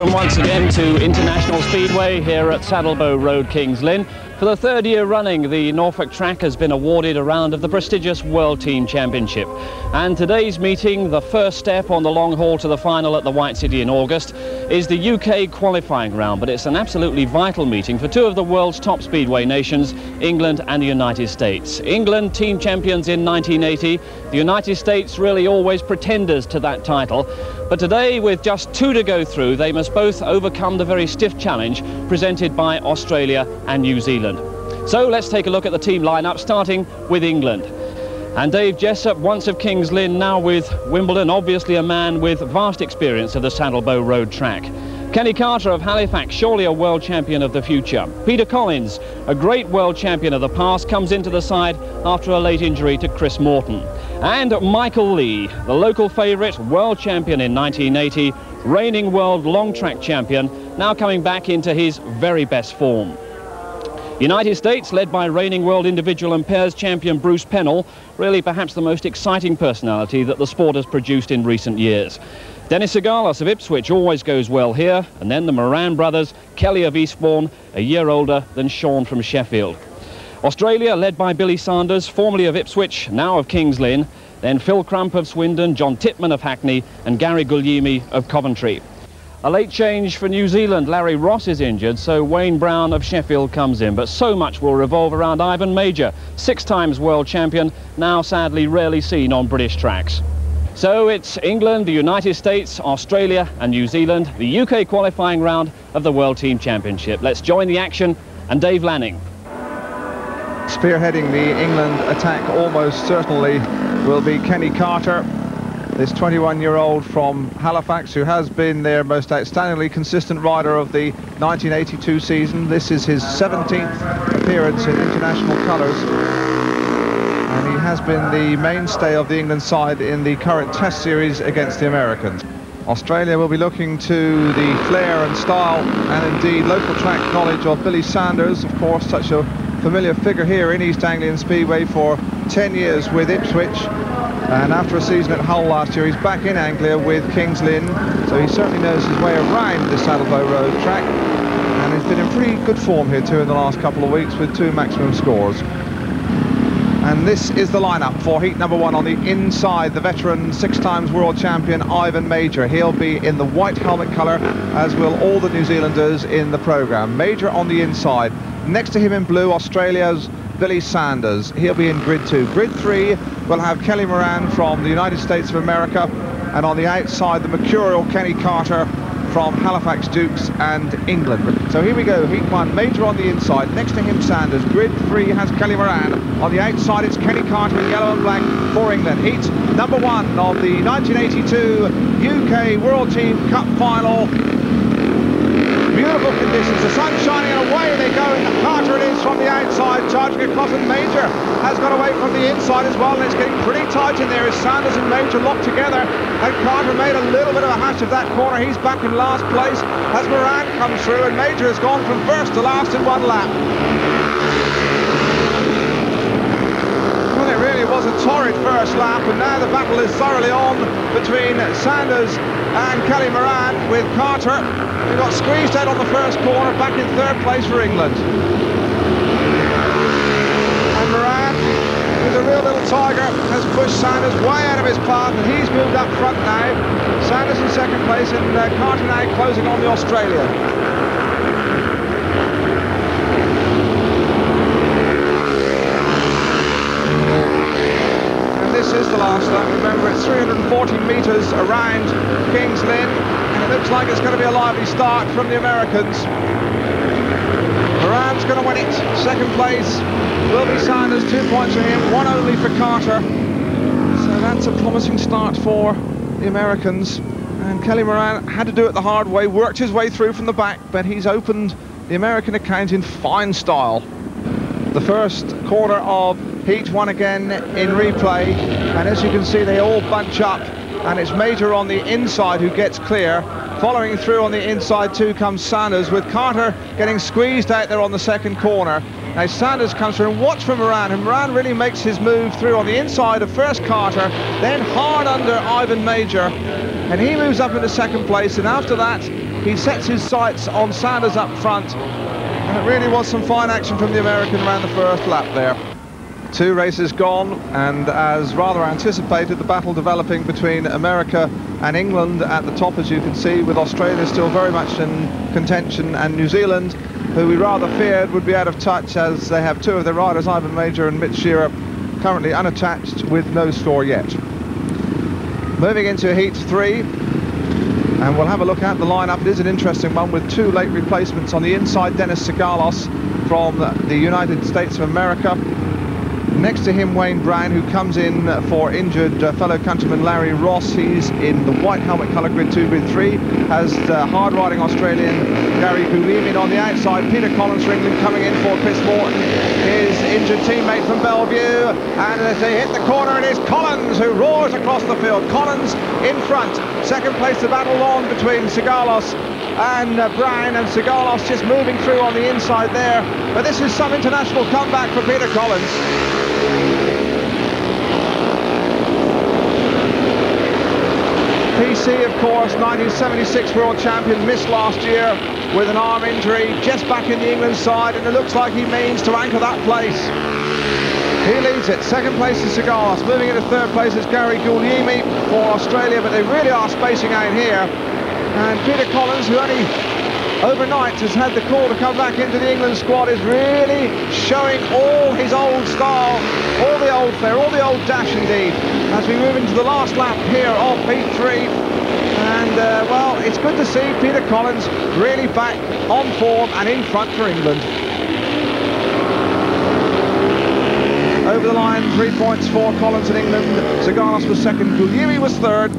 Once again to International Speedway here at Saddlebow Road, Kings Lynn. For the third year running, the Norfolk track has been awarded a round of the prestigious World Team Championship. And today's meeting, the first step on the long haul to the final at the White City in August, is the UK qualifying round. But it's an absolutely vital meeting for two of the world's top speedway nations, England and the United States. England, team champions in 1980. The United States really always pretenders to that title. But today, with just two to go through, they must both overcome the very stiff challenge presented by Australia and New Zealand. So let's take a look at the team lineup, starting with England. And Dave Jessup, once of Kings Lynn, now with Wimbledon, obviously a man with vast experience of the Saddlebow Road track. Kenny Carter of Halifax, surely a world champion of the future. Peter Collins, a great world champion of the past, comes into the side after a late injury to Chris Morton. And Michael Lee, the local favourite, world champion in 1980, reigning world long track champion, now coming back into his very best form. United States, led by reigning world individual and pairs champion Bruce Penhall, really perhaps the most exciting personality that the sport has produced in recent years. Dennis Sigalos of Ipswich always goes well here, and then the Moran brothers, Kelly of Eastbourne, a year older than Shawn from Sheffield. Australia, led by Billy Sanders, formerly of Ipswich, now of Kings Lynn, then Phil Crump of Swindon, John Titman of Hackney, and Gary Guglielmi of Coventry. A late change for New Zealand. Larry Ross is injured, so Wayne Brown of Sheffield comes in. But so much will revolve around Ivan Mauger, six times world champion, now sadly rarely seen on British tracks. So it's England, the United States, Australia and New Zealand, the UK qualifying round of the World Team Championship. Let's join the action and Dave Lanning. Spearheading the England attack almost certainly will be Kenny Carter, this 21-year-old from Halifax who has been their most outstandingly consistent rider of the 1982 season. This is his 17th appearance in international colours and he has been the mainstay of the England side in the current test series against the Americans. Australia will be looking to the flair and style and indeed local track knowledge of Billy Sanders, of course such a familiar figure here in East Anglian Speedway for 10 years with Ipswich and after a season at Hull last year he's back in Anglia with Kings Lynn so he certainly knows his way around the Saddlebow Road track and he's been in pretty good form here too in the last couple of weeks with two maximum scores. And this is the lineup for heat number one on the inside. The veteran six times world champion Ivan Mauger. He'll be in the white helmet colour, as will all the New Zealanders in the programme. Mauger on the inside. Next to him in blue, Australia's Billy Sanders. He'll be in grid two. Grid three will have Kelly Moran from the United States of America. And on the outside, the mercurial Kenny Carter from Halifax Dukes and England. So here we go, heat one, Mauger on the inside, next to him Sanders, grid three has Kelly Moran, on the outside it's Kenny Carter in yellow and black for England. Heat number one of the 1982 UK World Team Cup Final beautiful conditions. The sun shining and away they go. And Carter it is from the outside, charging across and Mauger has got away from the inside as well. And it's getting pretty tight in there as Sanders and Mauger locked together. And Carter made a little bit of a hash of that corner. He's back in last place as Moran comes through and Mauger has gone from first to last in one lap. Well, it really was a torrid first lap, and now the battle is thoroughly on between Sanders and Kelly Moran with Carter, who got squeezed out on the first corner, back in third place for England. And Moran, who's a real little tiger, has pushed Sanders way out of his path, and he's moved up front now. Sanders in second place, and uh, Carter now closing on the Australian. And This is the last lap. Remember, it's 340 metres around Kings Lynn, it looks like it's going to be a lively start from the Americans. Moran's going to win it. Second place will be Sanders, two points for him, one only for Carter. So that's a promising start for the Americans. And Kelly Moran had to do it the hard way, worked his way through from the back, but he's opened the American account in fine style. The first quarter of Heat one again in replay. And as you can see, they all bunch up. And it's Mauger on the inside who gets clear. Following through on the inside too comes Sanders, with Carter getting squeezed out there on the second corner. Now Sanders comes through and watch for Moran, and Moran really makes his move through on the inside of first Carter, then hard under Ivan Mauger, and he moves up into second place, and after that, he sets his sights on Sanders up front. And it really was some fine action from the American around the first lap there. Two races gone, and as rather anticipated, the battle developing between America and England at the top, as you can see, with Australia still very much in contention, and New Zealand, who we rather feared would be out of touch as they have two of their riders, Ivan Mauger and Mitch Shirra, currently unattached with no score yet. Moving into heat three, and we'll have a look at the lineup. It is an interesting one with two late replacements on the inside, Dennis Sigalos from the United States of America, Next to him, Wayne Brown, who comes in for injured uh, fellow countryman Larry Ross. He's in the white helmet colour grid 2, grid 3. Has uh, hard-riding Australian Gary Guglielmi on the outside. Peter Collins for England coming in for Chris Morton, his injured teammate from Belle Vue. And as they hit the corner, it is Collins who roars across the field. Collins in front. Second place, the battle on between Sigalos and uh, Brown and Sigalos just moving through on the inside there. But this is some international comeback for Peter Collins. PC, of course, 1976 world champion, missed last year with an arm injury, just back in the England side, and it looks like he means to anchor that place. He leads it. Second place is Sigalos. Moving into third place is Gary Guglielmi for Australia, but they really are spacing out here. And Peter Collins, who only overnight has had the call to come back into the England squad, is really showing all his old style, all the old flair, all the old dash indeed, as we move into the last lap here of P3. And, uh, well, it's good to see Peter Collins really back on form and in front for England. Over the line, three points for Collins in England. Sigalos was second, Guglielmi was third.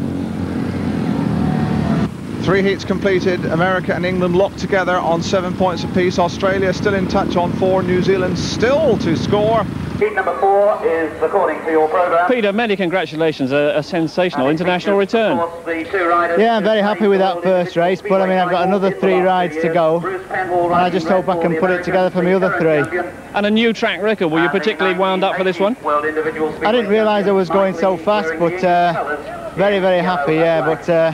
Three heats completed, America and England locked together on seven points apiece. Australia still in touch on four, New Zealand still to score. Heat number four is according to your programme. Peter, many congratulations, a, a sensational international return. Yeah, I'm very happy with that first race, but I mean, I've got another three rides to go, and I just hope I can put it together for my other three. And a new track record, were you particularly wound up for this one? I didn't realise I was going so fast, but uh, very, very happy, yeah, but uh,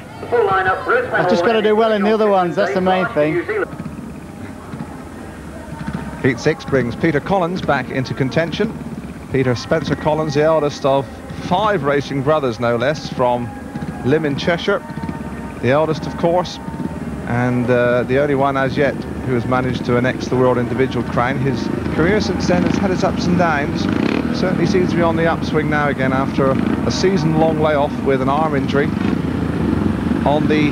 I've just got to do well in the other ones, that's the main thing. Heat six brings Peter Collins back into contention. Peter Spencer Collins, the eldest of five racing brothers, no less, from Lymm in Cheshire. The eldest, of course, and uh, the only one as yet who has managed to annex the world individual crown. His career since then has had its ups and downs. Certainly seems to be on the upswing now again after a season-long layoff with an arm injury. On the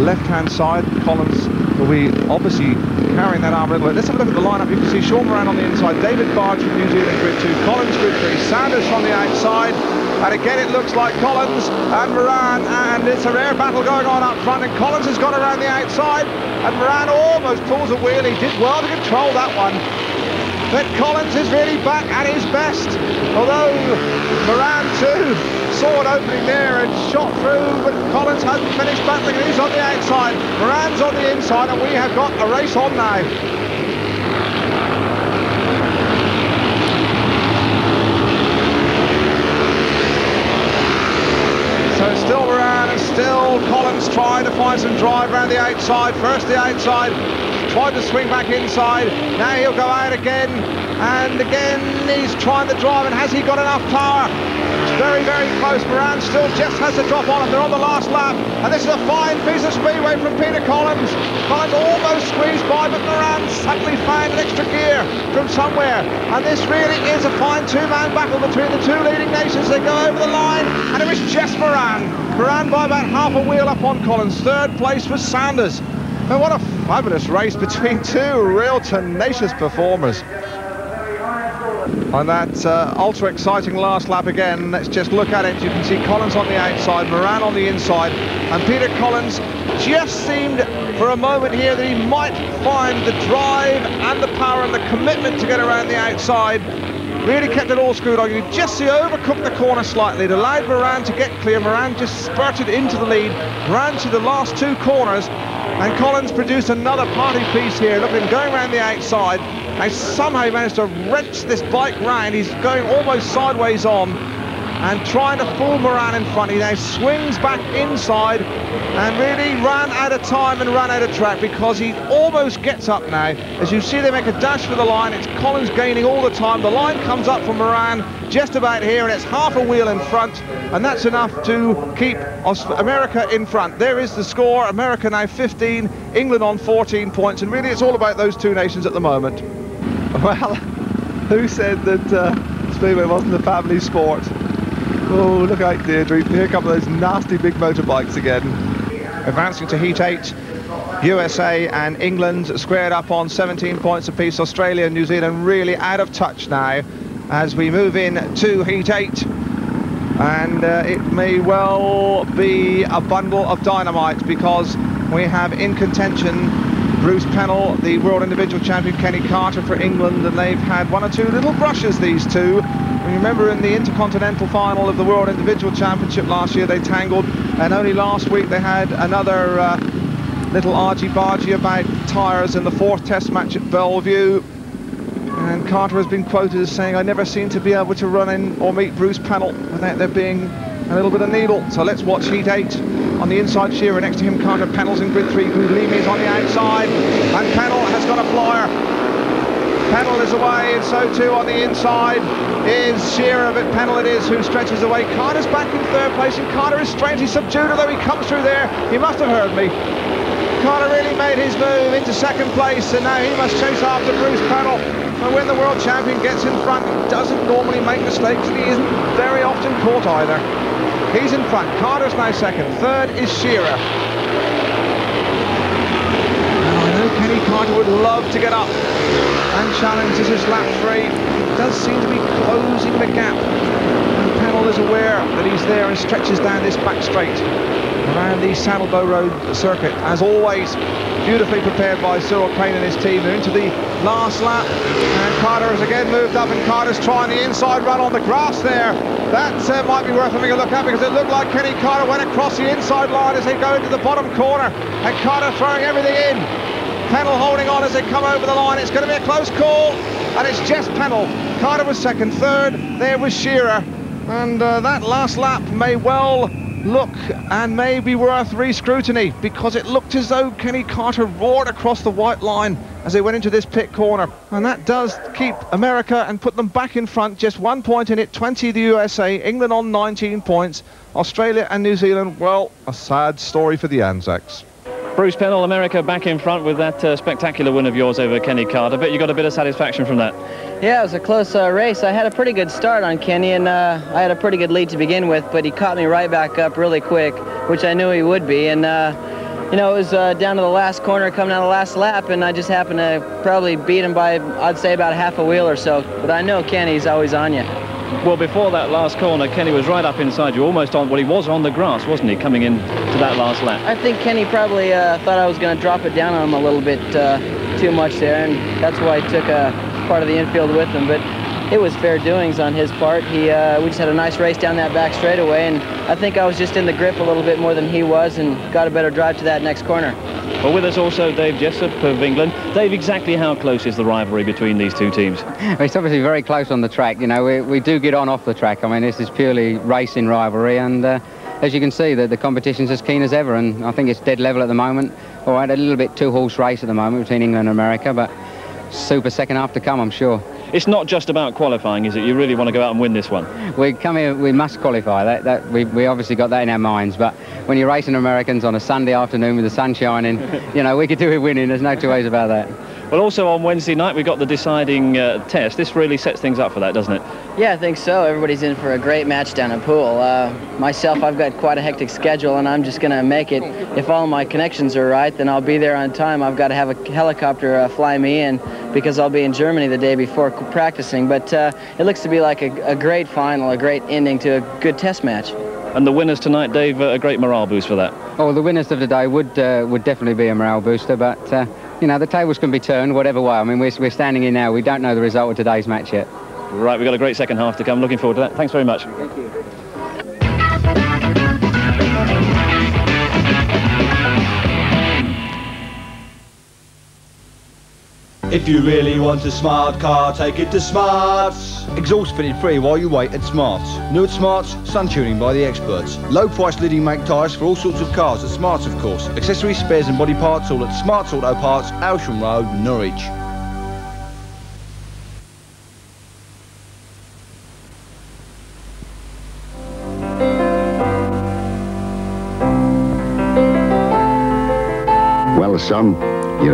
left-hand side, Collins will be obviously carrying that arm a little bit. Let's have a look at the lineup. You can see Shawn Moran on the inside, David Bargh from New Zealand grid 2, Collins grid 3, Sanders from the outside, and again it looks like Collins and Moran, and it's a rare battle going on up front, and Collins has gone around the outside, and Moran almost pulls a wheel. He did well to control that one. But Collins is really back at his best, although Moran too saw an opening there and shot through, but Collins hasn't finished battling, he's on the outside. Moran's on the inside, and we have got a race on now. So still Moran and still Collins trying to find some drive around the outside. First the outside, tried to swing back inside. Now he'll go out again. And again, he's trying to drive. And has he got enough power? Very, very close. Moran still just has to drop on him. They're on the last lap. And this is a fine piece of speedway from Peter Collins. Collins almost squeezed by, but Moran suddenly found an extra gear from somewhere. And this really is a fine two-man battle between the two leading nations. They go over the line. And it was just Moran. Moran by about half a wheel up on Collins. Third place was Sanders. And what a fabulous race between two real tenacious performers. On that uh, ultra exciting last lap again, let's just look at it. You can see Collins on the outside, Moran on the inside, and Peter Collins just seemed for a moment here that he might find the drive and the power and the commitment to get around the outside. Really kept it all screwed on. You just see overcooked the corner slightly. It allowed Moran to get clear. Moran just spurted into the lead, ran to the last two corners, and Collins produced another party piece here. Look at him going around the outside. And somehow he managed to wrench this bike round. He's going almost sideways on. and trying to fool Moran in front. He now swings back inside and really ran out of time and ran out of track because he almost gets up now. As you see, they make a dash for the line. It's Collins gaining all the time. The line comes up for Moran just about here, and it's half a wheel in front, and that's enough to keep America in front. There is the score. America now 15, England on 14 points, and really it's all about those two nations at the moment. Well, who said that uh, Speedway wasn't a family sport? Oh, look out, Deirdre. Here come those nasty big motorbikes again. Advancing to Heat 8, USA and England squared up on 17 points apiece. Australia and New Zealand really out of touch now as we move in to Heat 8 and uh, it may well be a bundle of dynamite because we have in contention Bruce Penhall, the world individual champion, Kenny Carter for England, and they've had one or two little brushes, these two. remember in the Intercontinental final of the World Individual Championship last year, they tangled, and only last week they had another uh, little argy-bargy about tyres in the fourth test match at Belle Vue. And Carter has been quoted as saying, I never seem to be able to run in or meet Bruce Penhall without there being a little bit of needle. So let's watch Heat 8 on the inside Shirra. Next to him, Carter Penhall's in grid 3. Guglielmi is on the outside. And Penhall has got a flyer. Penhall is away, and so too on the inside is Shirra, but Penhall it is who stretches away. Carter's back in third place, and Carter is strangely subdued, although he comes through there. He must have heard me. Carter really made his move into second place, and now he must chase after Bruce when the world champion gets in front, he doesn't normally make mistakes, and he isn't very often caught either. He's in front. Carter's now second. Third is Shirra. I know Kenny Carter would love to get up and challenge. This is lap three. He does seem to be closing the gap. And Penhall is aware that he's there and stretches down this back straight around the Saddlebow Road circuit. As always, beautifully prepared by Cyril Crane and his team. They're into the last lap, and Carter has again moved up, and Carter's trying the inside run on the grass there. That uh, might be worth having a look at because it looked like Kenny Carter went across the inside line as they go into the bottom corner, and Carter throwing everything in. Penhall holding on as they come over the line. It's going to be a close call, and it's Jess Penhall. Carter was second, third, there was Shirra. And uh, that last lap may well look and may be worth re-scrutiny because it looked as though Kenny Carter roared across the white line as they went into this pit corner. And that does keep America and put them back in front. Just one point in it, 20 the USA, England on 19 points, Australia and New Zealand, well, a sad story for the Anzacs. Bruce Penhall, America back in front with that uh, spectacular win of yours over Kenny Carter. But you got a bit of satisfaction from that. Yeah, it was a close uh, race. I had a pretty good start on Kenny, and uh, I had a pretty good lead to begin with, but he caught me right back up really quick, which I knew he would be. And, uh, you know, it was uh, down to the last corner coming out of the last lap, and I just happened to probably beat him by, I'd say, about half a wheel or so. But I know Kenny's always on you. Well, before that last corner, Kenny was right up inside you, almost on, well, he was on the grass, wasn't he, coming in to that last lap? I think Kenny probably uh, thought I was going to drop it down on him a little bit uh, too much there, and that's why I took a part of the infield with him. But it was fair doings on his part. He, uh, we just had a nice race down that back straightaway, and I think I was just in the grip a little bit more than he was and got a better drive to that next corner. Well, with us also Dave Jessup of England. Dave, exactly how close is the rivalry between these two teams? It's obviously very close on the track. You know, we, we do get on off the track. I mean, this is purely racing rivalry, and uh, as you can see, the, the competition's as keen as ever, and I think it's dead level at the moment. All right, a little bit two-horse race at the moment between England and America, but super second half to come, I'm sure. It's not just about qualifying, is it? You really want to go out and win this one. We come here, we must qualify. That, that we, we obviously got that in our minds. But when you're racing Americans on a Sunday afternoon with the sun shining, you know, we could do it winning. There's no two ways about that. Well, also on Wednesday night, we've got the deciding uh, test. This really sets things up for that, doesn't it? Yeah, I think so. Everybody's in for a great match down at Poole. Uh, myself, I've got quite a hectic schedule, and I'm just going to make it. If all my connections are right, then I'll be there on time. I've got to have a helicopter uh, fly me in because I'll be in Germany the day before practicing. But uh, it looks to be like a, a, great final, a great ending to a good test match. And the winners tonight, Dave, a great morale boost for that. Oh, the winners of the day would uh, would definitely be a morale booster, but uh, you know, the tables can be turned whatever way. I mean, we're, we're standing here now. We don't know the result of today's match yet. Right, we've got a great second half to come. Looking forward to that. Thanks very much. Thank you. If you really want a smart car, take it to Smarts. Exhaust fitted free while you wait at Smarts. New at Smarts, sun tuning by the experts. Low price leading make tyres for all sorts of cars at Smarts of course. Accessories, spares and body parts all at Smarts Auto Parts, Aylsham Road, Norwich.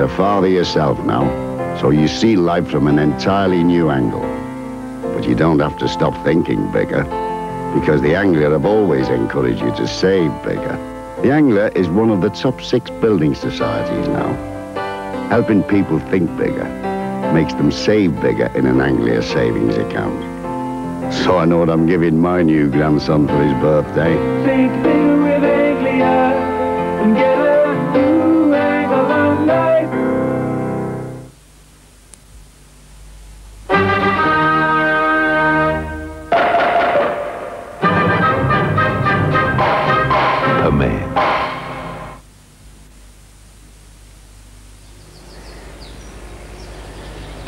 You're a father yourself now, so you see life from an entirely new angle. But you don't have to stop thinking bigger, because the Anglia have always encouraged you to save bigger. The Anglia is one of the top six building societies now. Helping people think bigger makes them save bigger in an Anglia savings account. So I know what I'm giving my new grandson for his birthday.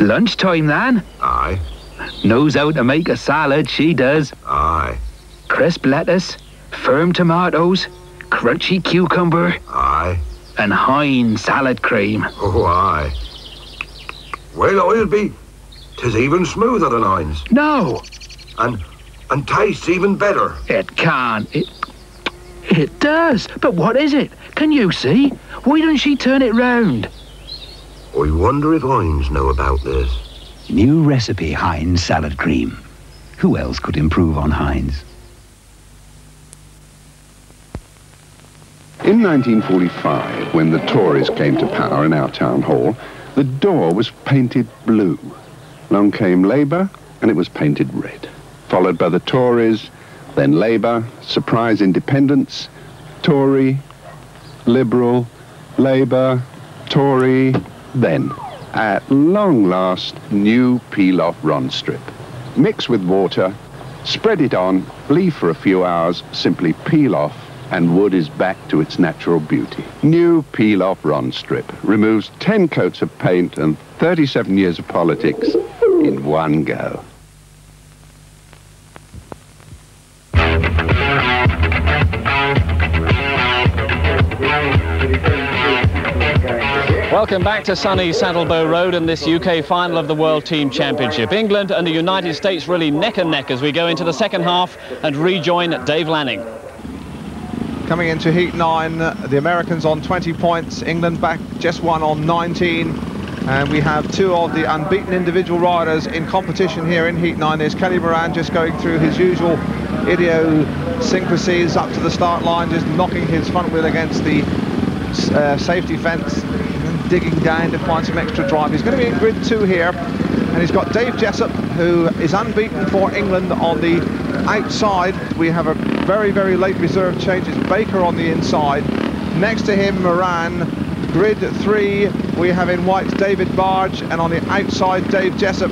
Lunchtime, then? Aye. Knows how to make a salad, she does. Aye. Crisp lettuce, firm tomatoes, crunchy cucumber, Aye. and Heinz salad cream. Oh, aye. Well, I'll be. Tis even smoother than Heinz. No, And and tastes even better. it can't. It, it does. But what is it? Can you see? Why doesn't she turn it round? I wonder if Heinz know about this. New recipe Heinz salad cream. Who else could improve on Heinz? In 1945, when the Tories came to power in our town hall, the door was painted blue. Along came Labour, and it was painted red. Followed by the Tories, then Labour, surprise independence, Tory, Liberal, Labour, Tory, then, at long last, new peel-off Ron strip. Mix with water, spread it on, leave for a few hours, simply peel off, and wood is back to its natural beauty. New peel-off Ron strip removes 10 coats of paint and 37 years of politics in one go. Welcome back to sunny Saddlebow Road in this UK final of the World Team Championship. England and the United States really neck and neck as we go into the second half and rejoin Dave Lanning. Coming into Heat 9, the Americans on 20 points, England back just one on 19. And we have two of the unbeaten individual riders in competition here in Heat 9. There's Kelly Moran just going through his usual idiosyncrasies up to the start line, just knocking his front wheel against the uh, safety fence and digging down to find some extra drive. He's going to be in grid two here. And he's got Dave Jessup, who is unbeaten for England on the outside. We have a very, very late reserve change. It's Baker on the inside. Next to him, Moran. Grid three, we have in white David Bargh, and on the outside, Dave Jessup.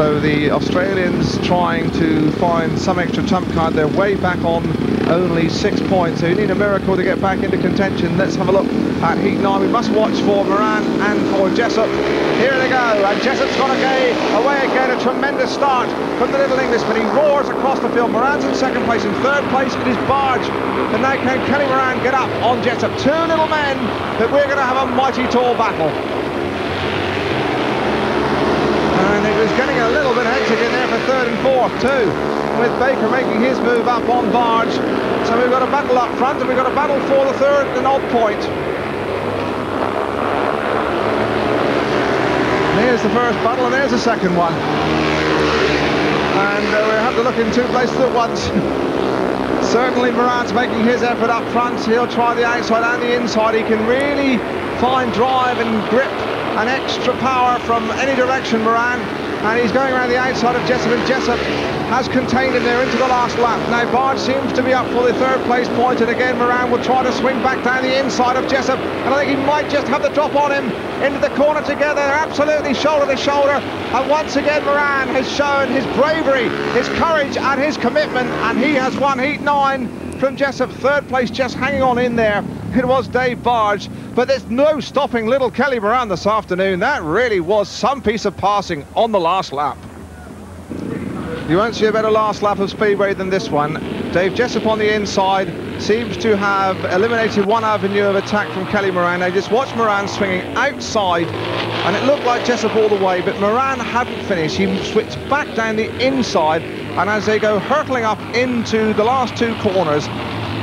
So the Australians trying to find some extra trump card. They're way back on only six points. So you need a miracle to get back into contention. Let's have a look at Heat 9. We must watch for Moran and for Jessup. Here they go. And Jessup's got away, away again. A tremendous start from the little Englishman. He roars across the field. Moran's in second place. In third place, it is Bargh. And now can Kelly Moran get up on Jessup? Two little men, but we're going to have a mighty tall battle. And it was getting a little bit hectic in there for third and fourth too, with Baker making his move up on Bargh. So we've got a battle up front and we've got a battle for the third and odd point. Here's the first battle and there's the second one. And uh, we have to look in two places at once. Certainly Moran's making his effort up front. He'll try the outside and the inside. He can really find drive and grip and extra power from any direction, Moran. And he's going around the outside of Jessup, and Jessup has contained him there into the last lap. Now Bargh seems to be up for the third place point, and again Moran will try to swing back down the inside of Jessup, and I think he might just have the drop on him into the corner together. They're absolutely shoulder to shoulder, and once again Moran has shown his bravery, his courage, and his commitment, and he has won Heat 9 from Jessup, third place, just hanging on in there. It was Dave Bargh, but there's no stopping little Kelly Moran this afternoon. That really was some piece of passing on the last lap. You won't see a better last lap of Speedway than this one. Dave Jessup on the inside seems to have eliminated one avenue of attack from Kelly Moran. They just watched Moran swinging outside and it looked like Jessup all the way, but Moran hadn't finished. He switched back down the inside and as they go hurtling up into the last two corners,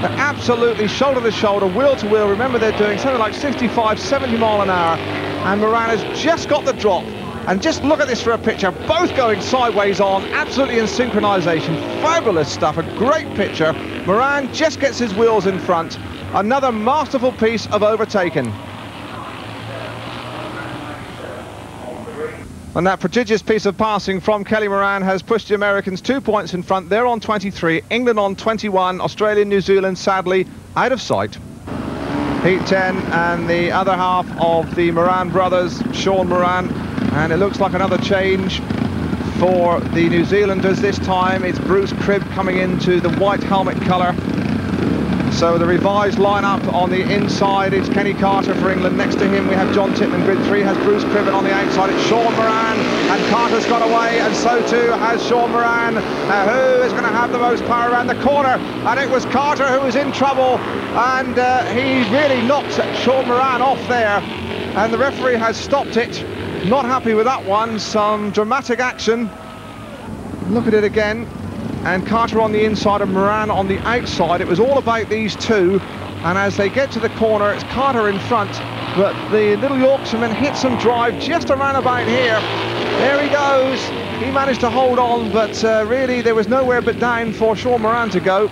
they're absolutely shoulder to shoulder, wheel to wheel. Remember, they're doing something like 65, 70 mile an hour, and Moran has just got the drop. And just look at this for a picture, both going sideways on, absolutely in synchronization. Fabulous stuff, a great picture. Moran just gets his wheels in front. Another masterful piece of overtaking. And that prodigious piece of passing from Kelly Moran has pushed the Americans two points in front. They're on 23, England on 21, Australia and New Zealand sadly out of sight. Heat 10 and the other half of the Moran brothers, Shawn Moran, and it looks like another change for the New Zealanders this time. It's Bruce Cribb coming into the white helmet colour. So the revised lineup on the inside is Kenny Carter for England. Next to him we have John Titman. Grid three has Bruce Cribb, on the outside it's Shawn Moran. And Carter's got away, and so too has Shawn Moran. Uh, who is going to have the most power around the corner? And it was Carter who was in trouble, and uh, he really knocked Shawn Moran off there. And the referee has stopped it. Not happy with that one. Some dramatic action. Look at it again and Carter on the inside and Moran on the outside. It was all about these two. And as they get to the corner, it's Carter in front. But the little Yorkshireman hits some drive just around about here. There he goes. He managed to hold on, but uh, really there was nowhere but down for Shawn Moran to go.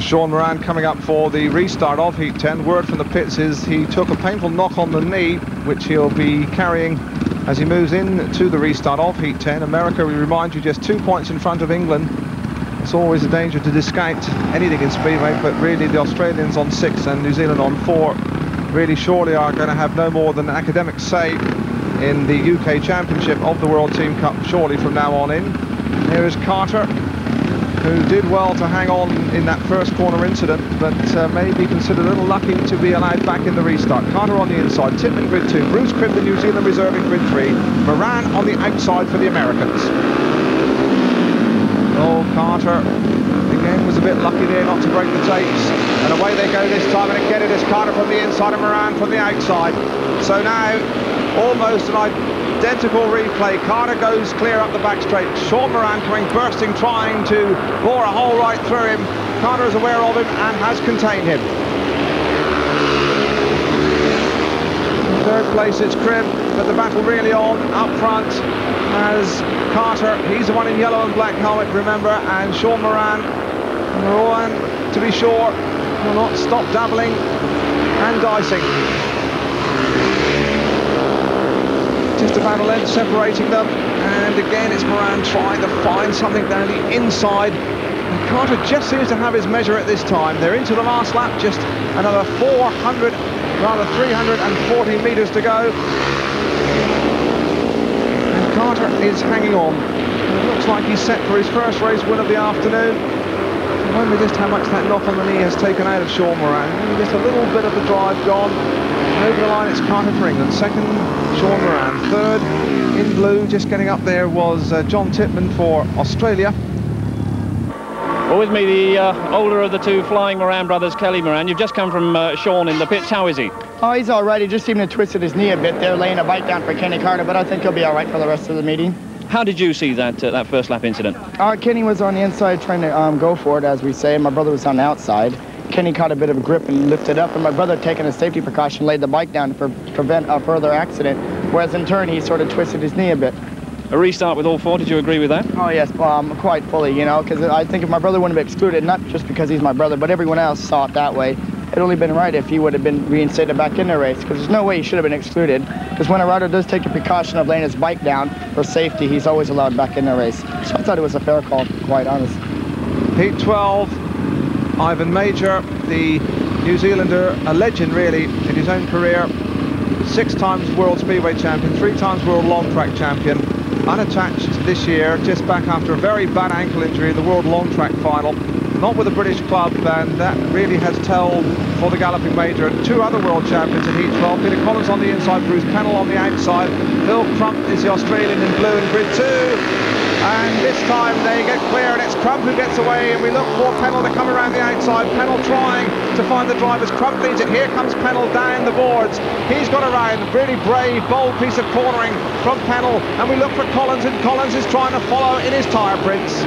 Shawn Moran coming up for the restart of Heat 10. Word from the pits is he took a painful knock on the knee, which he'll be carrying as he moves in to the restart of Heat 10. America, we remind you, just two points in front of England. It's always a danger to discount anything in Speedway, but really the Australians on six and New Zealand on four really surely are going to have no more than an academic say in the UK Championship of the World Team Cup, surely from now on in. Here is Carter, who did well to hang on in that first corner incident, but uh, may be considered a little lucky to be allowed back in the restart. Carter on the inside, Titman grid two, Bruce Cribb, the New Zealand reserve in grid three, Moran on the outside for the Americans. Oh, Carter again was a bit lucky there not to break the tapes. And away they go this time, and again it is Carter from the inside and Moran from the outside. So now, almost an identical replay. Carter goes clear up the back straight. Shawn Moran coming bursting, trying to bore a hole right through him. Carter is aware of him and has contained him. Third place it's Crib, but the battle really on up front as Carter, he's the one in yellow and black helmet, remember, and Shawn Moran, Moran, to be sure, will not stop dabbling and dicing. A length separating them, and again it's Moran trying to find something down the inside. And Carter just seems to have his measure at this time. They're into the last lap, just another 400, rather 340 metres to go. And Carter is hanging on. It looks like he's set for his first race win of the afternoon. I wonder just how much that knock on the knee has taken out of Shawn Moran. Just a little bit of the drive gone. And over the line, it's Carter for England. Second, Shawn Moran. Third, in blue, just getting up there, was uh, John Titman for Australia. Well, with me, the uh, older of the two flying Moran brothers, Kelly Moran. You've just come from uh, Shawn in the pits. How is he? Oh, he's all right. He just seemed to twisted his knee a bit there, laying a bite down for Kenny Carter, but I think he'll be all right for the rest of the meeting. How did you see that uh, that first lap incident? Uh, Kenny was on the inside trying to um, go for it, as we say. My brother was on the outside. Kenny caught a bit of a grip and lifted up, and my brother, taking a safety precaution, laid the bike down to prevent a further accident, whereas in turn, he sort of twisted his knee a bit. A restart with all four, did you agree with that? Oh, yes, um, quite fully, you know, because I think if my brother wouldn't have been excluded, not just because he's my brother, but everyone else saw it that way, it'd only been right if he would have been reinstated back in the race, because there's no way he should have been excluded, because when a rider does take the precaution of laying his bike down for safety, he's always allowed back in the race. So I thought it was a fair call, quite honest. Heat 12, Ivan Mauger, the New Zealander, a legend really in his own career, six times World Speedway champion, three times World Long Track champion, unattached this year, just back after a very bad ankle injury in the World Long Track final. Not with the British club, and that really has told for the Galloping Major. And Two other world champions in Heat 12. Peter Collins on the inside, Bruce Penhall on the outside. Phil Crump is the Australian in blue and grid two. And this time they get clear and it's Crump who gets away and we look for Penhall to come around the outside. Penhall trying to find the drivers. Crump leads it. Here comes Penhall down the boards. He's got around. Really brave, bold piece of cornering from Penhall. And we look for Collins and Collins is trying to follow in his tyre prints.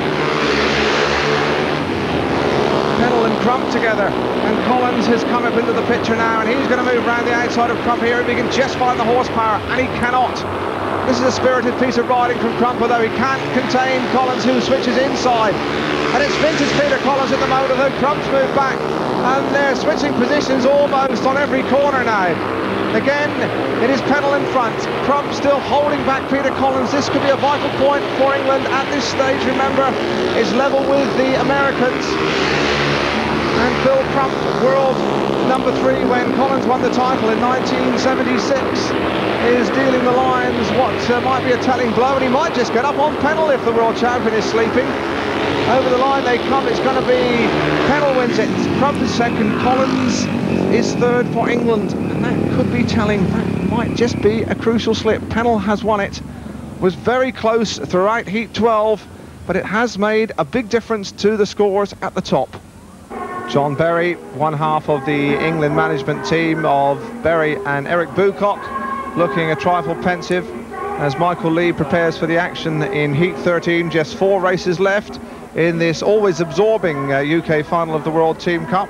Penhall and Crump together and Collins has come up into the picture now and he's going to move around the outside of Crump here if he can just find the horsepower and he cannot. This is a spirited piece of riding from Crump, though he can't contain Collins, who switches inside. And it's vintage Peter Collins at the moment, though Crump's moved back. And they're switching positions almost on every corner now. Again, it is Penhall in front. Crump still holding back Peter Collins. This could be a vital point for England at this stage. Remember, it's level with the Americans. And Phil Crump, world number three when Collins won the title in 1976, is dealing the Lions what uh, might be a telling blow, and he might just get up on Penhall if the world champion is sleeping. Over the line they come, it's going to be Penhall wins it. Crump is second, Collins is third for England, and that could be telling. That might just be a crucial slip. Penhall has won it, was very close throughout Heat 12, but it has made a big difference to the scores at the top. John Berry, one half of the England management team of Berry and Eric Boocock, looking a trifle pensive as Michael Lee prepares for the action in Heat 13. Just four races left in this always absorbing uh, UK final of the World Team Cup.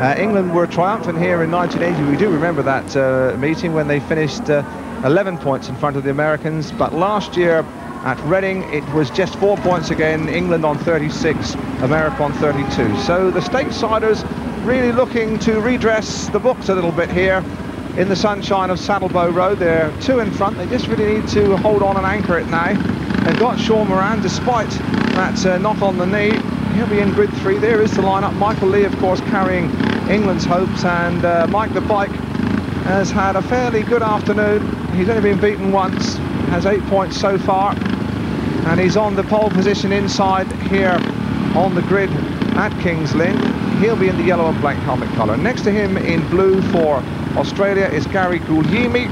Uh, England were triumphant here in 1980. We do remember that uh, meeting when they finished uh, 11 points in front of the Americans. But last year, at Reading, it was just four points again, England on 36, America on 32. So the statesiders really looking to redress the books a little bit here in the sunshine of Saddlebow Road. They're two in front. They just really need to hold on and anchor it now. They've got Shawn Moran, despite that uh, knock on the knee. He'll be in grid three. There is the lineup. Michael Lee, of course, carrying England's hopes. And uh, Mike the Bike has had a fairly good afternoon. He's only been beaten once has eight points so far and he's on the pole position inside here on the grid at Kings Lynn. He'll be in the yellow and black helmet colour. Next to him in blue for Australia is Gary Guglielmi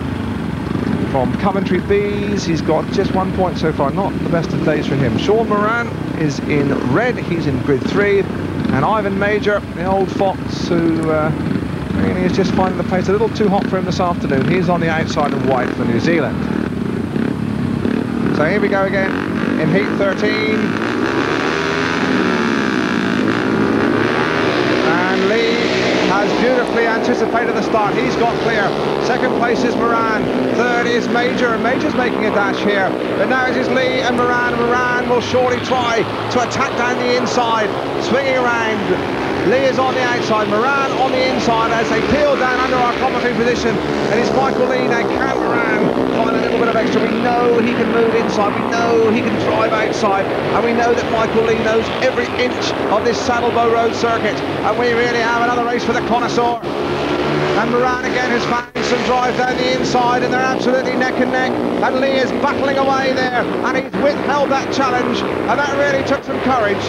from Coventry Bees. He's got just one point so far, not the best of days for him. Shawn Moran is in red, he's in grid three. And Ivan Mauger, the old fox who uh, really is just finding the pace a little too hot for him this afternoon. He's on the outside of white for New Zealand. So here we go again in heat 13. And Lee has beautifully anticipated the start. He's got clear. Second place is Moran. Third is Mauger, Mauger's making a dash here. But now it is Lee and Moran. Moran will surely try to attack down the inside, swinging around. Lee is on the outside, Moran on the inside as they peel down under our commentary position. And it's Michael Lee now. Can Moran find a little bit of extra? We know he can move inside. We know he can drive outside. And we know that Michael Lee knows every inch of this Saddlebow Road circuit. And we really have another race for the connoisseur. And Moran again has found some drive down the inside and they're absolutely neck and neck. And Lee is battling away there and he's withheld that challenge and that really took some courage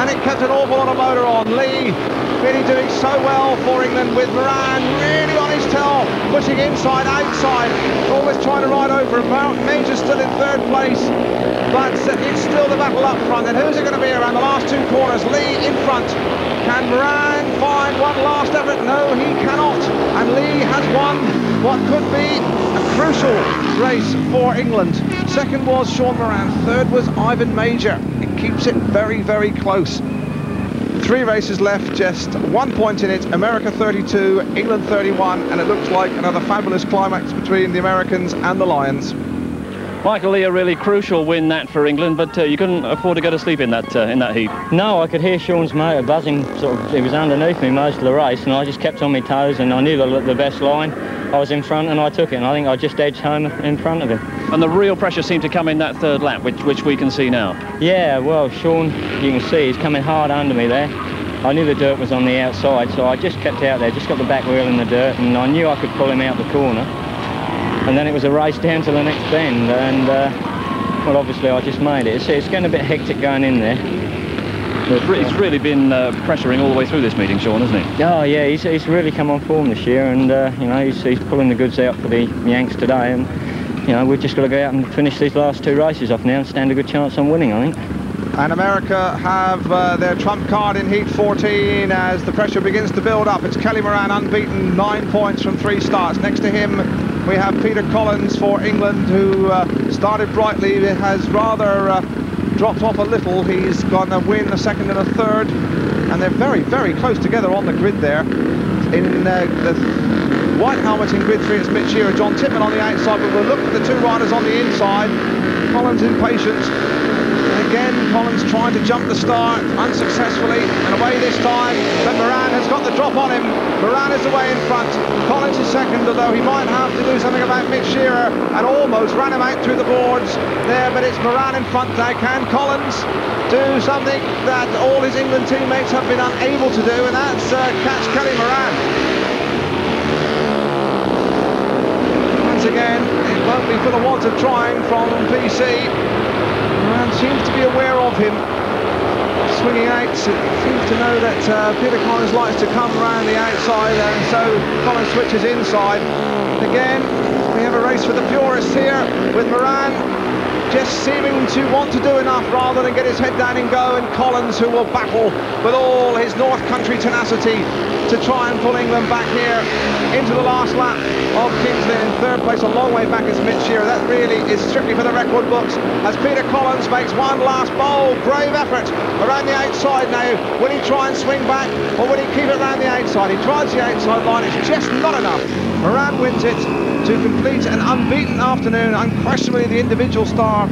and it kept an awful lot of motor on. Lee really doing so well for England with Moran really on his tail, pushing inside, outside, almost trying to ride over him. Mauger still in third place, but it's still the battle up front. And who's it going to be around the last two corners? Lee in front. Can Moran find one last effort? No, he cannot. And Lee has won what could be a crucial race for England. Second was Shawn Moran. Third was Ivan Mauger keeps it very, very close. Three races left, just one point in it. America 32, England 31, and it looks like another fabulous climax between the Americans and the Lions. Michael Lee, a really crucial win that for England, but uh, you couldn't afford to go to sleep in that uh, in that heat. No, I could hear Shawn's motor buzzing. Sort of, he was underneath me most of the race, and I just kept on my toes, and I knew the, the best line. I was in front, and I took it, and I think I just edged home in front of him. And the real pressure seemed to come in that third lap, which which we can see now. Yeah, well, Shawn, you can see, he's coming hard under me there. I knew the dirt was on the outside, so I just kept out there, just got the back wheel in the dirt, and I knew I could pull him out the corner. and then it was a race down to the next bend, and uh, well, obviously I just made it. It's, it's getting a bit hectic going in there. It's really been uh, pressuring all the way through this meeting, Shawn, hasn't he? Oh yeah, he's, he's really come on form this year, and uh, you know he's, he's pulling the goods out for the Yanks today, and you know we've just got to go out and finish these last two races off now and stand a good chance on winning, I think. And America have uh, their trump card in heat 14 as the pressure begins to build up. It's Kelly Moran unbeaten, nine points from three starts. Next to him, we have Peter Collins for England, who uh, started brightly, has rather uh, dropped off a little. He's going to win a second and a third, and they're very, very close together on the grid there. In uh, the white helmet in grid three, it's Mitch Shirra, John Titman on the outside, but we'll look at the two riders on the inside. Collins impatient. Again, Collins trying to jump the start unsuccessfully, and away this time, but Moran has got the drop on him. Moran is away in front. Collins is second, although he might have to do something about Mitch Shirra, and almost ran him out through the boards there, but it's Moran in front now. Can Collins do something that all his England teammates have been unable to do, and that's uh, catch Kelly Moran. Once again, it won't be for the want of trying from PC. Moran seems to be aware of him. Swinging out, seems to know that uh, Peter Collins likes to come around the outside, and so Collins switches inside. Again, we have a race for the purists here with Moran just seeming to want to do enough rather than get his head down and go, and Collins who will battle with all his North Country tenacity to try and pull England back here into the last lap of Kings Lynn. In third place, a long way back is Mitch Shirra. That really is strictly for the record books as Peter Collins makes one last bold, brave effort around the outside now. Will he try and swing back or will he keep it around the outside? He tries the outside line, it's just not enough. Moran wins it to complete an unbeaten afternoon, unquestionably the individual star.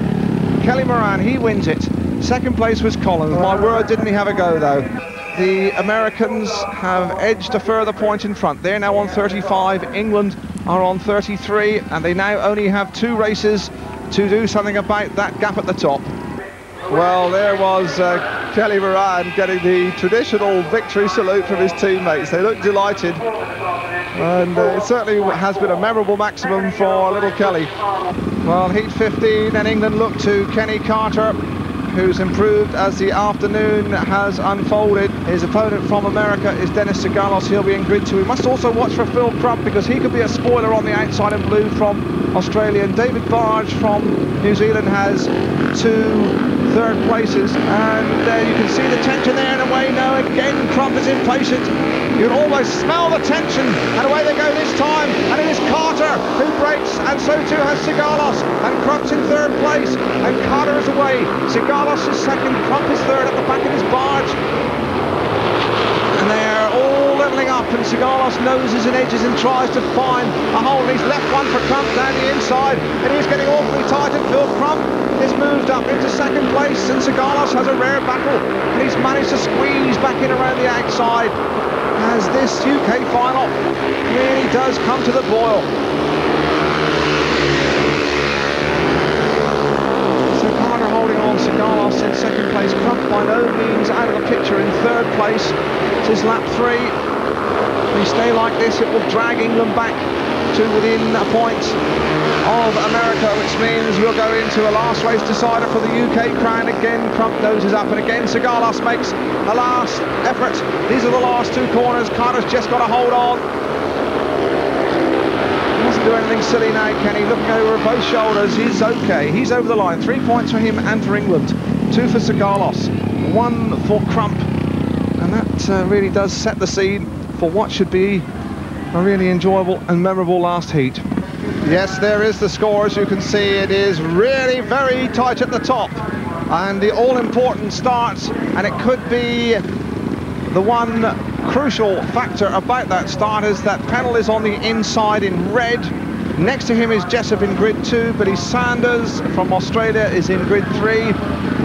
Kelly Moran, he wins it. Second place was Collins. My word, didn't he have a go though? The Americans have edged a further point in front. They're now on 35. England are on 33, and they now only have two races to do something about that gap at the top. Well, there was uh, Kelly Moran getting the traditional victory salute from his teammates. They look delighted. And uh, it certainly has been a memorable maximum for little Kelly. Well, heat 15 and England look to Kenny Carter who's improved as the afternoon has unfolded. His opponent from America is Dennis Sigalos. He'll be in grid two. We must also watch for Phil Crump because he could be a spoiler on the outside in blue from Australia. And David Bargh from New Zealand has two third places. And uh, you can see the tension there in a way now. Again, Crump is impatient. You can almost smell the tension. And away they go this time. And it is Carter who breaks. And so too has Sigalos. And Crump's in third place. And Carter is away. Sigalos is second. Crump is third at the back of his barge. And they're all levelling up and Sigalos noses and edges and tries to find a hole. He's left one for Crump down the inside. And he's getting awfully tight and Phil Crump is moved up into second place and Sigalos has a rare battle and he's managed to squeeze back in around the outside as this UK final really does come to the boil. Carter holding on, Sigalos in second place, Crump by no means out of the picture in third place. This is lap three. If we stay like this, it will drag England back to within a point of America, which means we'll go into a last race decider for the UK crown. Again, Crump noses up, and again, Sigalos makes a last effort. These are the last two corners. Carter's just got to hold on. He doesn't do anything silly now, Kenny. Looking over both shoulders, he's okay. He's over the line. Three points for him and for England. Two for Sigalos, one for Crump. And that uh, really does set the scene for what should be a really enjoyable and memorable last heat. Yes, there is the score. As you can see, it is really very tight at the top. And the all-important start, and it could be the one crucial factor about that start is that Penhall is on the inside in red. Next to him is Jessup in grid two, but Sanders from Australia is in grid three.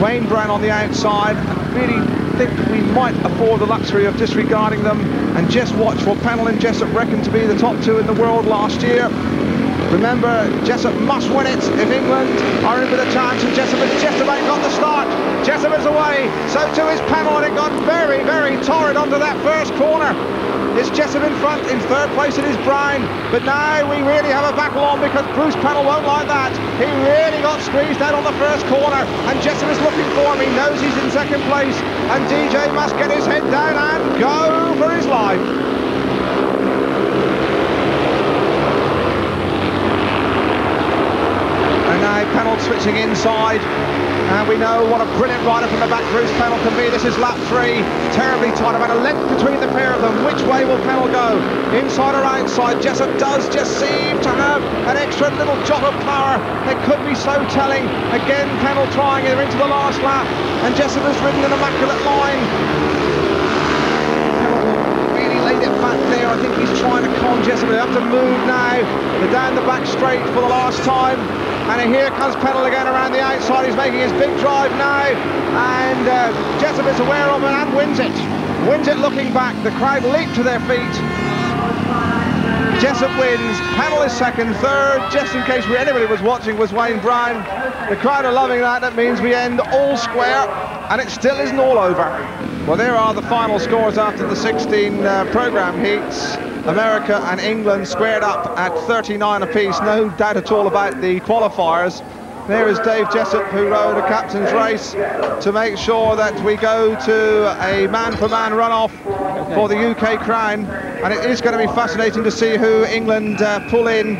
Wayne Brown on the outside. Really think we might afford the luxury of disregarding them and just watch what Penhall and Jessup reckon to be the top two in the world last year. Remember, Jessup must win it if England are in with a chance, and Jessup has just about got the start. Jessup is away, so too is Penhall, and it got very, very torrid onto that first corner. It's Jessup in front. In third place it is Bryan. But now we really have a battle on because Bruce Penhall won't like that. He really got squeezed out on the first corner. And Jessup is looking for him. He knows he's in second place. And DJ must get his head down and go for his life. And now Penhall switching inside. And we know what a brilliant rider from the back Bruce Penhall can be. This is lap three. Terribly tight, about a length between the pair of them. Which way will Penhall go? Inside or outside? Jessup does just seem to have an extra little jot of power. It could be so telling. Again, Penhall trying it into the last lap. And Jessup has ridden an immaculate line. Really laid it back there. I think he's trying to con Jessup. They have to move now. They're down the back straight for the last time. And here comes Penhall again around the outside. He's making his big drive now. And uh, Jessup is aware of it and wins it. Wins it looking back. The crowd leap to their feet. Jessup wins. Penhall is second. Third, just in case anybody was watching, was Wayne Bryan. The crowd are loving that. That means we end all square. And it still isn't all over. Well, there are the final scores after the 16 uh, programme heats. America and England squared up at 39 apiece. No doubt at all about the qualifiers. There is Dave Jessup who rode a captain's race to make sure that we go to a man-for-man runoff for the UK crown and it is going to be fascinating to see who England uh, pull in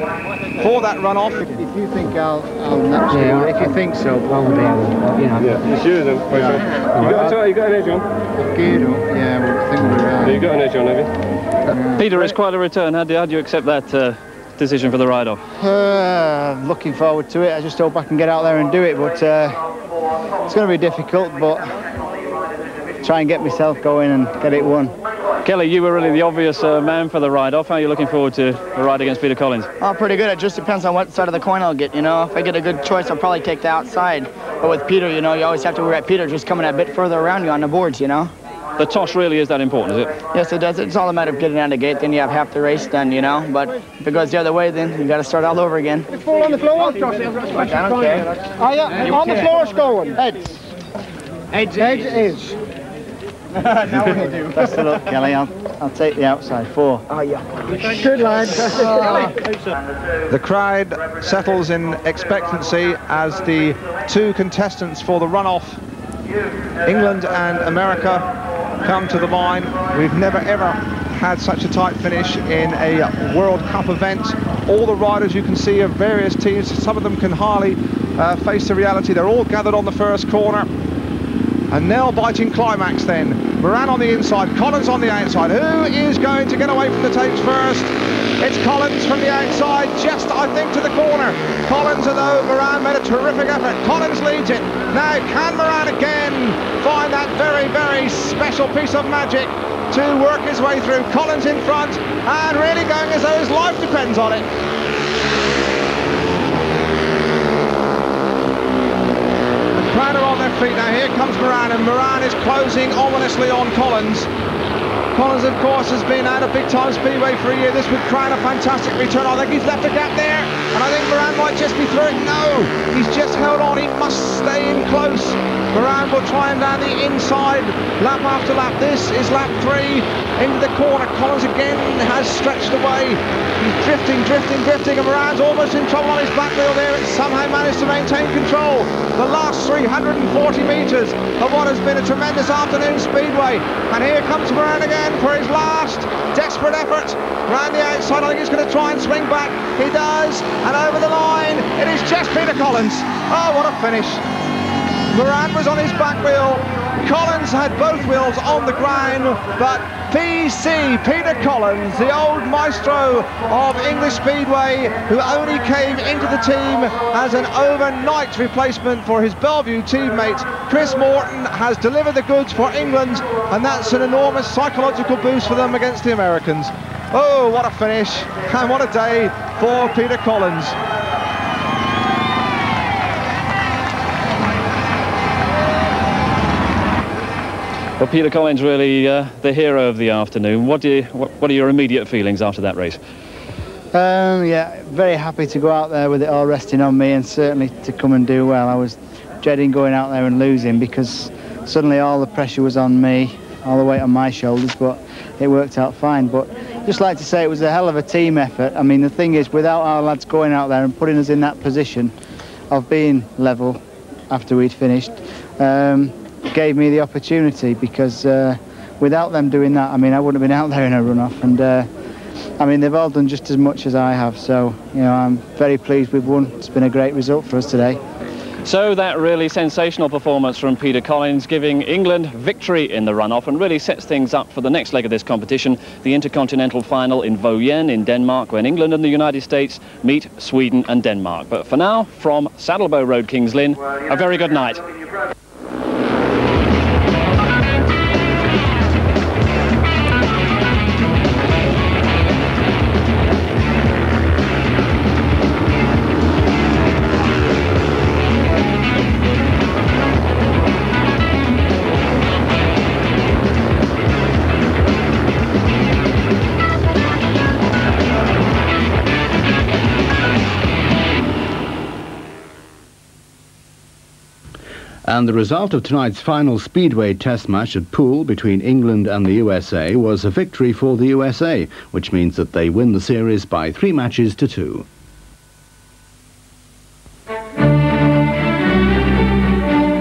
for that runoff. If you think I'll, I'll not yeah, if you think so, I'll be able, you know. Yeah, you sure then? Yeah. You got a you got an edge on? Geared up, yeah, well, I think we're uh, You got an edge on, have you? Peter, it's quite a return. How do, how do you accept that uh, decision for the ride-off? Uh, looking forward to it. I just hope I can get out there and do it, but uh, it's going to be difficult, but try and get myself going and get it won. Kelly, you were really the obvious uh, man for the ride-off. How are you looking forward to the ride against Peter Collins? Oh, pretty good. It just depends on what side of the coin I'll get, you know. If I get a good choice, I'll probably take the outside. But with Peter, you know, you always have to worry at Peter just coming a bit further around you on the boards, you know. The toss really is that important, is it? Yes, it does. It's all a matter of getting out of the gate, then you have half the race done, you know. But if it goes the other way, then you got to start all over again. It's fall on the floor. I don't care. Oh, yeah, on the floor it's going. Heads. Heads, Heads is. now what do you do? Best of luck, Kelly. I'll, I'll take the outside. Four. Oh, yeah. Good line. The crowd settles in expectancy as the two contestants for the runoff, England and America, come to the line. We've never ever had such a tight finish in a World Cup event. All the riders you can see of various teams, some of them can hardly uh, face the reality. They're all gathered on the first corner. A nail-biting climax then. Moran on the inside, Collins on the outside. Who is going to get away from the tapes first? It's Collins from the outside, just, I think, to the corner. Collins, although Moran made a terrific effort. Collins leads it. Now, can Moran again find that very, very special piece of magic to work his way through? Collins in front and really going as though his life depends on it. crowd are on their feet now. Here comes Moran, and Moran is closing ominously on Collins. Collins, of course, has been out of big-time speedway for a year. This would crown a fantastic return. I think he's left a gap there, and I think Moran might just be through it. No, he's just held on. He must stay in close. Moran will try and down the inside, lap after lap. This is lap three into the corner. Collins again has stretched away. He's drifting, drifting, drifting, and Moran's almost in trouble on his back wheel there. It's somehow managed to maintain control. The last 340 metres of what has been a tremendous afternoon speedway. And here comes Moran again for his last desperate effort. Round the outside, I think he's going to try and swing back. He does, and over the line, it is just Peter Collins. Oh, what a finish. Moran was on his back wheel. Collins had both wheels on the ground, but PC, Peter Collins, the old maestro of English Speedway, who only came into the team as an overnight replacement for his Belle Vue teammate, Chris Morton, has delivered the goods for England, and that's an enormous psychological boost for them against the Americans. Oh, what a finish, and what a day for Peter Collins. Well, Peter Collins really uh, the hero of the afternoon. What do you, what, what are your immediate feelings after that race? Um, yeah, very happy to go out there with it all resting on me and certainly to come and do well. I was dreading going out there and losing because suddenly all the pressure was on me. all the weight on my shoulders, but it worked out fine. But just like to say it was a hell of a team effort. I mean, the thing is, without our lads going out there and putting us in that position of being level after we'd finished, um, gave me the opportunity because uh, without them doing that, I mean, I wouldn't have been out there in a run-off. And uh, I mean, they've all done just as much as I have. So, you know, I'm very pleased we've won. It's been a great result for us today. So that really sensational performance from Peter Collins giving England victory in the run-off and really sets things up for the next leg of this competition, the Intercontinental Final in Voyen in Denmark when England and the United States meet Sweden and Denmark. But for now, from Saddlebow Road, Kings Lynn, a very good night. And the result of tonight's final Speedway Test match at Poole between England and the USA was a victory for the USA, which means that they win the series by three matches to two.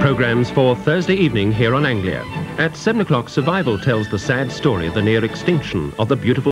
Programmes for Thursday evening here on Anglia. At 7 o'clock, Survival tells the sad story of the near extinction of the beautiful